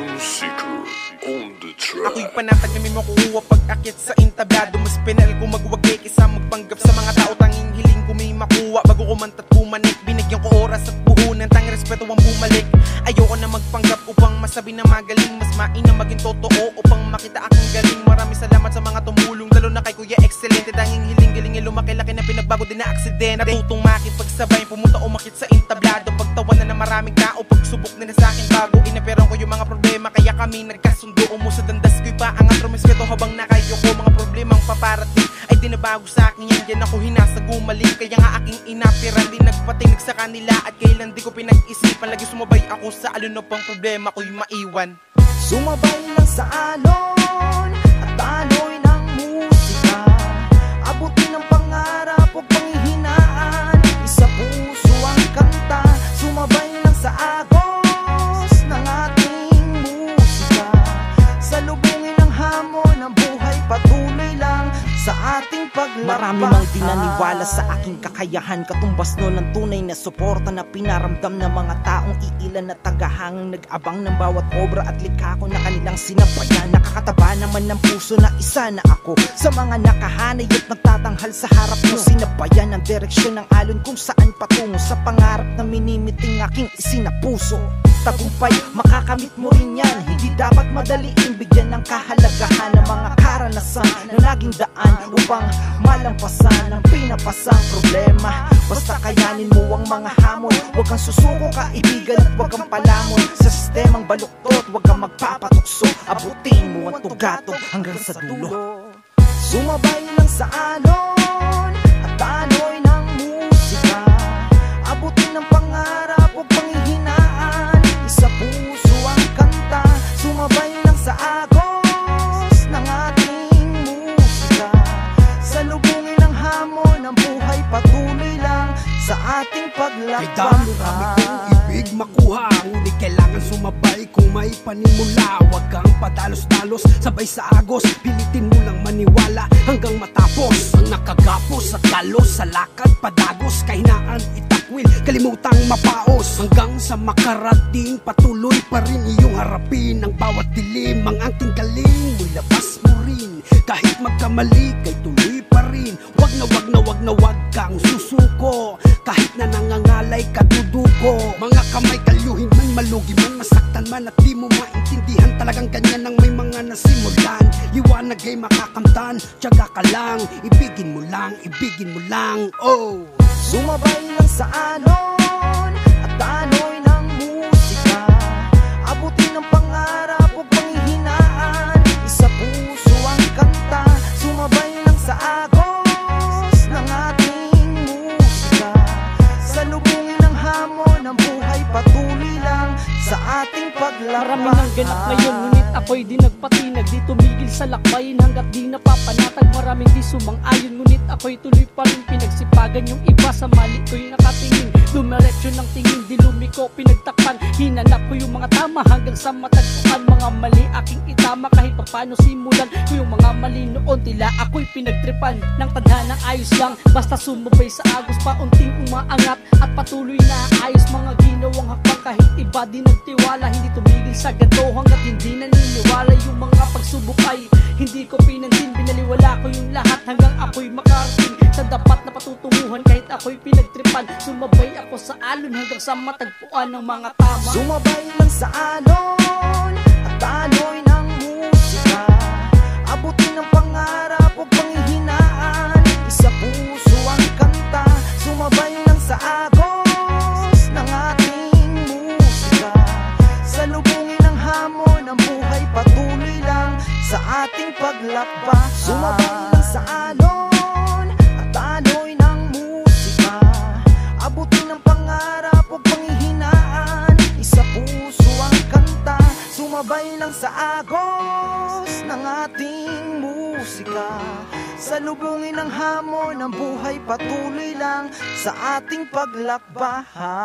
Musiker on the track. Ako'y panatag na may makukuha pag akit sa intablado. Mas penal kung magwagay kaysa magpanggap sa mga tao. Tanging hiling ko may makuha. Bago kumanta't pumanik Binigyan ko oras at puhunan, tanging respeto ang bumalik. Ayoko na magpanggap upang masabi na magaling. Mas maina maging totoo upang makita aking galing. Maraming salamat sa mga tumulong, lalo na kay Kuya Excelente Tanging hiling galing ay lumaki-laki na pinagbago din na aksidente. Natutong makipagsabay, pumunta umakit sa intablado Pagtawanan na maraming tao, pagsubok nila sa akin bago Inaperan ko yung mga problema, kaya kami nagkasundo Umusa dandas ko'y paangat, rumispeto habang nakayo ko Mga problemang paparating ay dinabago sa akin yan. Yan ako hinasagumaling, kaya nga aking inapiran Di nagpatingig sa kanila at kailan di ko pinag-isipan. Lagi sumabay ako sa alun pang problema ko'y maiwan. Sumabay lang sa alon Marami mang dinaniwala sa aking kakayahan. Katumbas nun ang tunay na suporta na pinaramdam ng mga taong iilan na tagahangang nag-abang ng bawat obra at likha ko na kanilang sinabayan Nakakataba naman ng puso na isa na ako. Sa mga nakahanay at nagtatanghal sa harap mo Sinabayan ang direksyon ng alon kung saan patungo. Sa pangarap na minimiting aking isinapuso. Tagumpay, makakamit mo rin yan. Hindi dapat madaliin. Bigyan ng kahalagahan Ng mga karanasan na naging daan Upang malampasan ang pinapasang problema. Basta kayanin mo ang mga hamon. Huwag kang susuko kaibigan at huwag kang palamon. Sa sistemang baluktot, huwag kang magpapatukso. Abutin mo ang tugatog hanggang sa dulo. Sumabay lang sa alon At tanoy sa ating Kay dami rami kong ibig makuha. Ngunit kailangan sumabay kung may panimula. Huwag kang padalos-dalos, sabay sa agos. Pilitin mo lang maniwala hanggang matapos. Ang nakagapos sa talos, sa lakad padagos. Kahinaan itakwil, kalimutang mapaos. Hanggang sa makarating, patuloy pa rin iyong harapin. Ang bawat dilim, ang ating galing Mo'y labas mo rin, kahit magkamali Kay tuloy pa rin, wag na wag na wag na wag kang susuko Kahit na nangangalay kaduduko Mga kamay kalyuhin man, malugi man, masaktan man At di mo maintindihan. Talagang ganyan ang may mga nasimulan. Liwanag ay makakamtan, tiyaga ka lang. Ibigin mo lang, ibigin mo lang, oh. Sumabay lang sa alon At tanoy ng buhay Patuloy lang sa ating paglakbay Marami nang ganap ngayon Ngunit ako'y di nagpatinag. Di tumigil sa lakbayin Hanggat di napapanatag Maraming di sumang-ayon. Ngunit ako'y tuloy pa rin Pinagsipagan yung iba. Sa mali ko'y nakatingin Dumiretso ng tingin Di lumiko pinagtakpan. Hinanap ko yung mga tama Hanggang sa matagpuan. Mga mali aking itama Kahit papano simulan ko yung mga mali noon. Tila ako'y pinagtripan Ng tadhana ayos lang. Basta sumabay sa agos Paunting umaangat. At patuloy na ayos Mga ginawang hakbang. Kahit iba di nagtiwala Hindi tumigil sa ganto Hanggat hindi naniniwala Yung mga pagsubok ay Hindi ko pinansin. Binaliwala ko yung lahat Hanggang ako'y makarating. Sa dapat na patutunguhan Kahit ako'y pinagtripan. Sumabay ako sa alon Hanggang sa matagpuan ng mga tama. Sumabay lang sa alon ating paglakbay Sumabay sa alon At tanoy ng musika. Abutin ang pangarap o panghihinaan Isa puso ang kanta. Sumabay lang sa agos ng ating musika. Salubungin ang hamon ng buhay Patuloy lang sa ating paglakbay